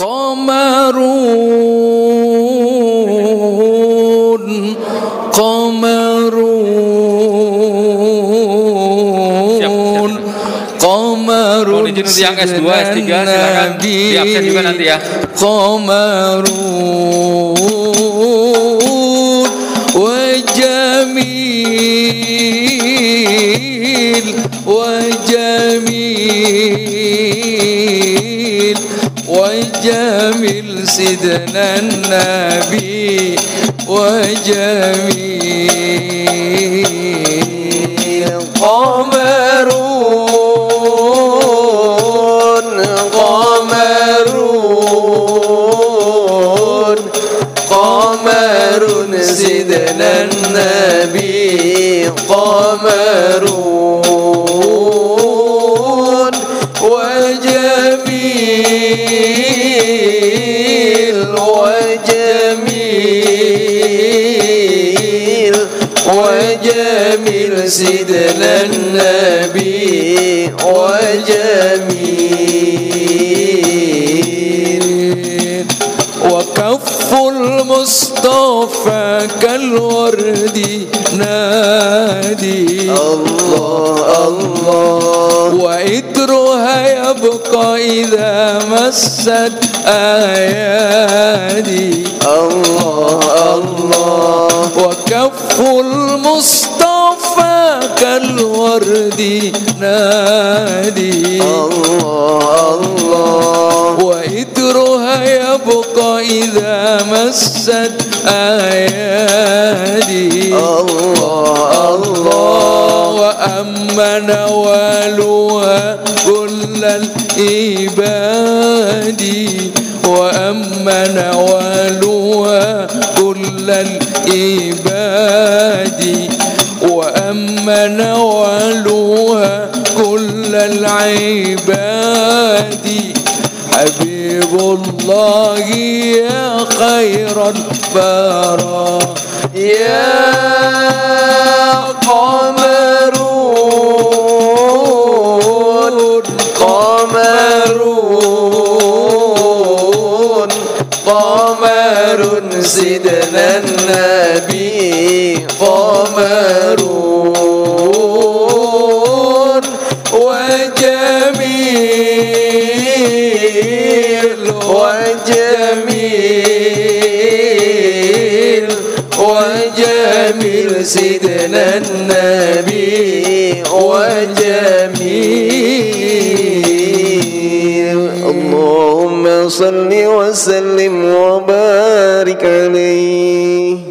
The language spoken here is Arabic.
قمر قمر قمر النبي قمر وجميل وجميل. وجميل سيدنا النبي وجميل قمرون قمرون قمر سيدنا النبي قمرون وجميل وجميل سيدنا النبي وجميل. وكف المصطفى كالورد نادي. الله الله. وإترها يبقى إذا مست آيادي الله الله. وكف المصطفى كالورد نادي. الله الله. وإترها يبقى إذا مست آيادي الله الله. وأما نوالها كل العباد وأما نوالها كل العباد وأما نوالها كل العباد. حبيب الله يا خير البرى يا قمرون قمر سيدنا النبي قمرون وجميل وجميل وجميل سيدنا النبي وجميل. صل وسلم وبارك عليه.